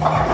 Oh.